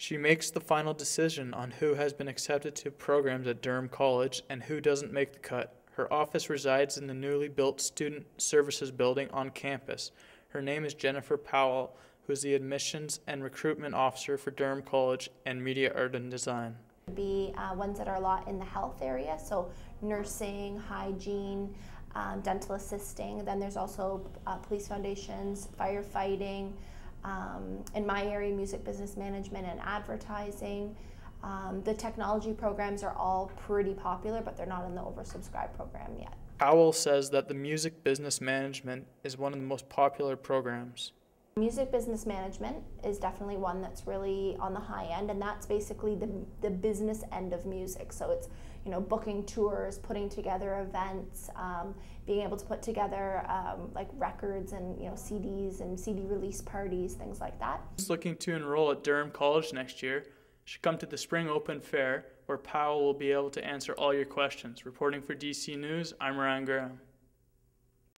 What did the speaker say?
She makes the final decision on who has been accepted to programs at Durham College and who doesn't make the cut. Her office resides in the newly built Student Services Building on campus. Her name is Jennifer Powell, who is the Admissions and Recruitment Officer for Durham College and Media Art and Design. Be uh, ones that are a lot in the health area, so nursing, hygiene, um, dental assisting. Then there's also uh, police foundations, firefighting. Um, in my area, music business management and advertising. Um, the technology programs are all pretty popular, but they're not in the oversubscribed program yet. Powell says that the music business management is one of the most popular programs. Music business management is definitely one that's really on the high end, and that's basically the, the business end of music. So it's you know booking tours, putting together events, um, being able to put together um, like records and you know CDs and CD release parties, things like that. Looking to enroll at Durham College next year should come to the Spring Open Fair, where Powell will be able to answer all your questions. Reporting for DC News, I'm Ryan Graham.